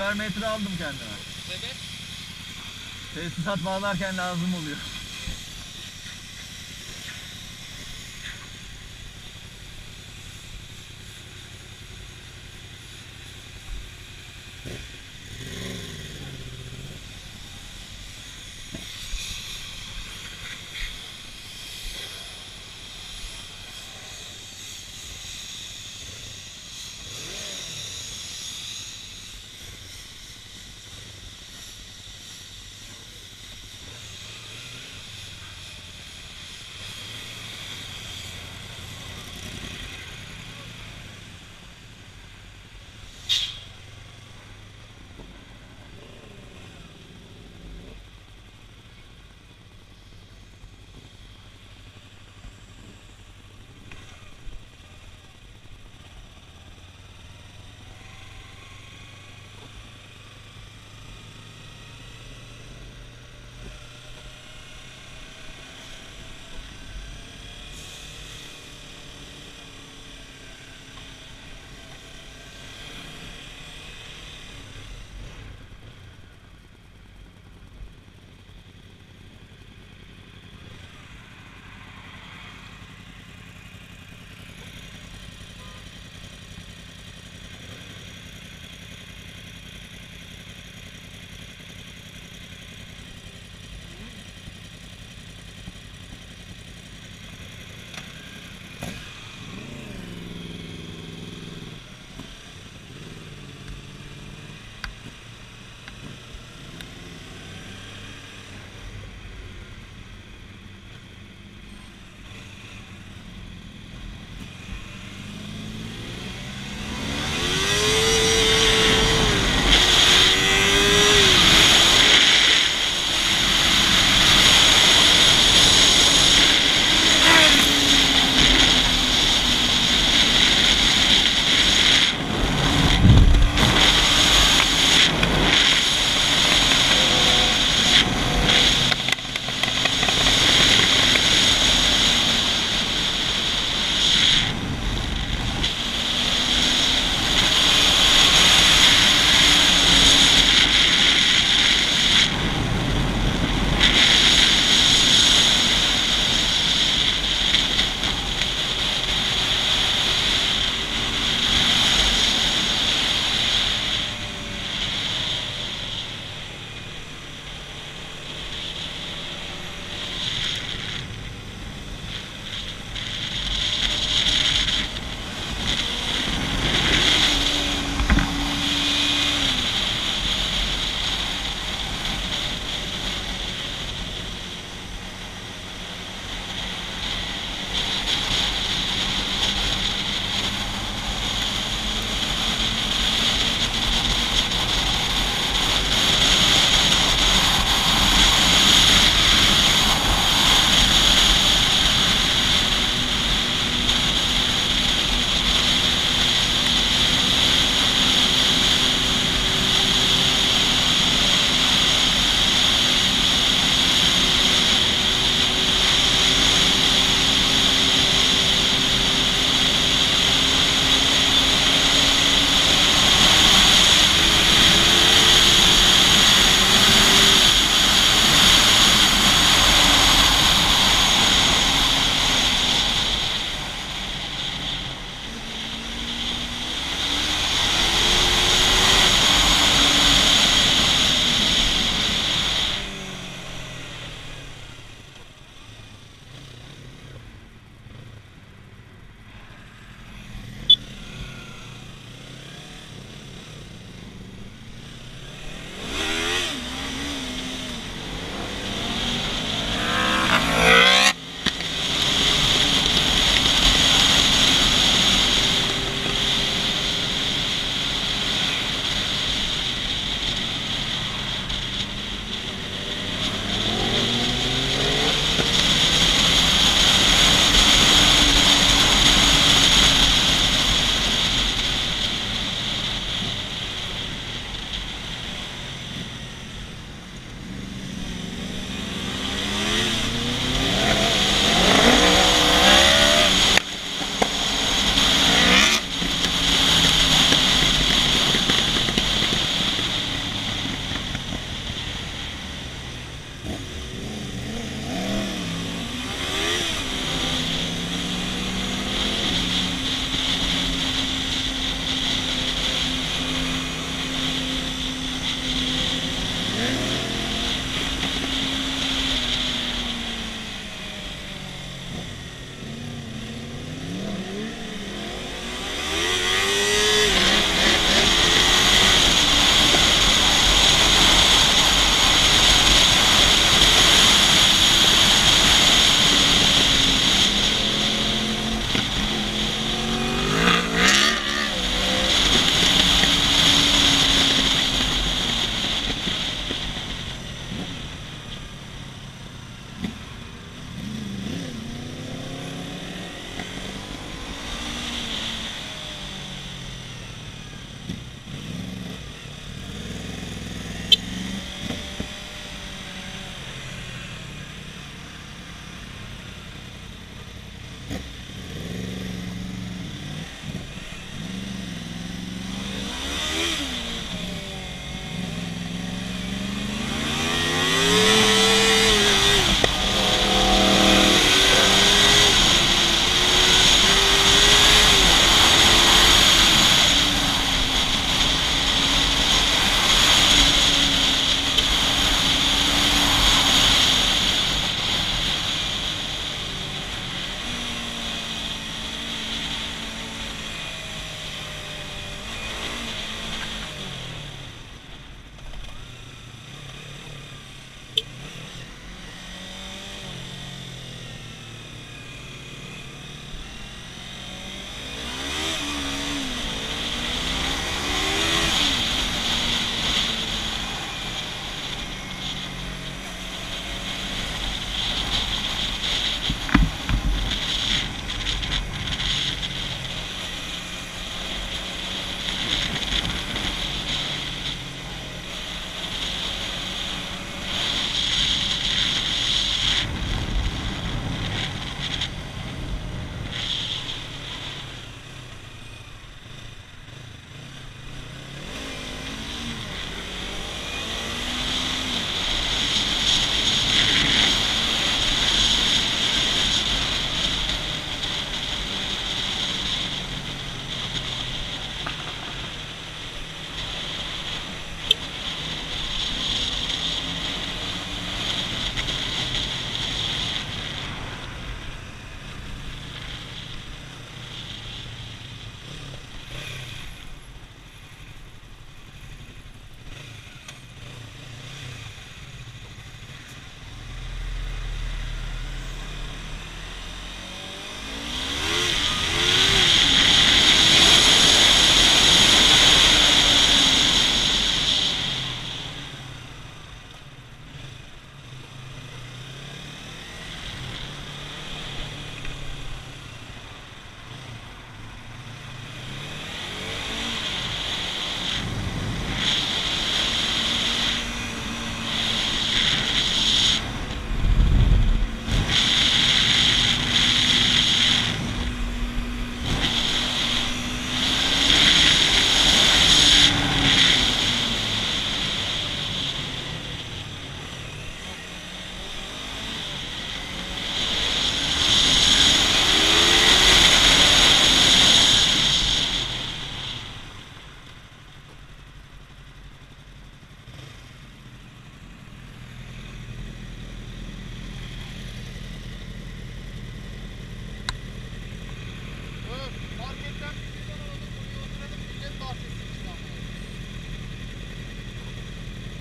Amper metre aldım kendime. Sebep? Tesisat bağlarken lazım oluyor.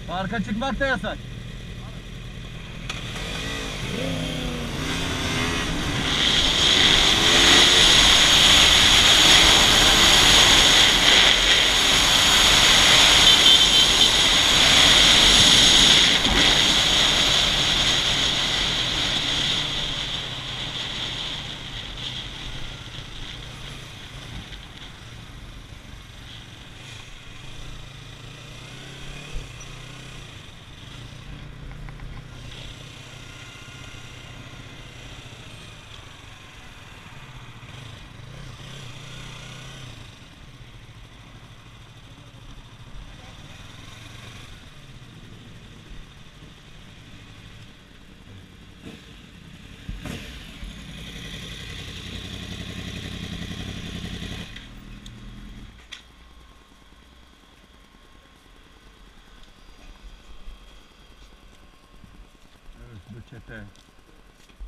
Parka çıkmak da yasak. Çete.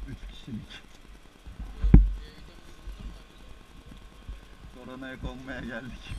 Üç kişilik. Koronaya konmaya geldik.